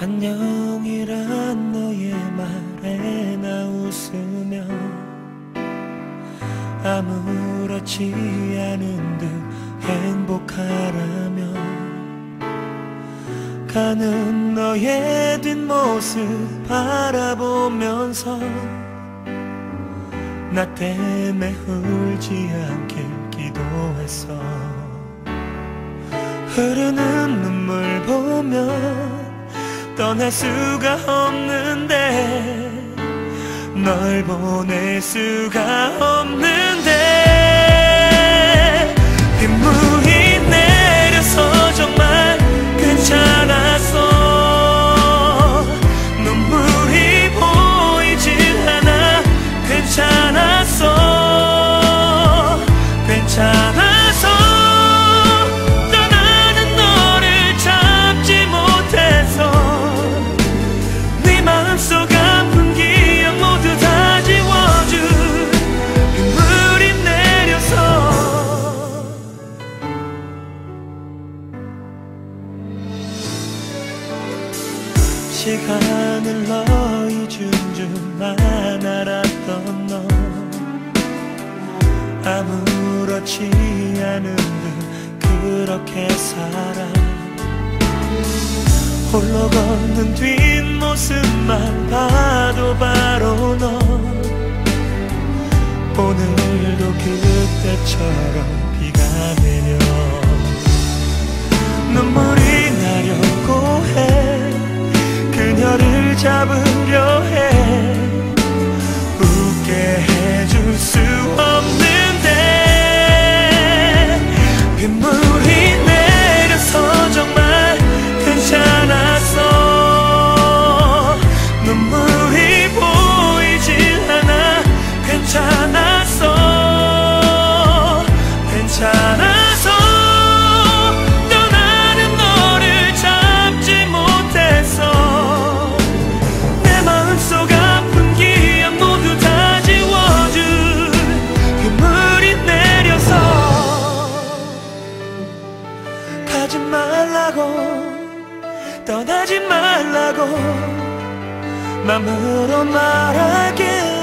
안녕이란 너의 말에 나 웃으며 아무렇지 않은 듯 행복하라며 가는 너의 뒷모습 바라보면서 나 때문에 울지 않길 기도했어. 흐르는 눈물 보면 떠날 수가 없는데 널 보낼 수가 없는데 시간을 너희 준줄만 알았던 너. 아무렇지 않은 듯 그렇게 살아. 홀로 걷는 뒷모습만 봐도 바로 너. 오늘도 그때처럼 비가 내려. 눈물이 가지 말라고 떠나지 말라고 맘으로 말할게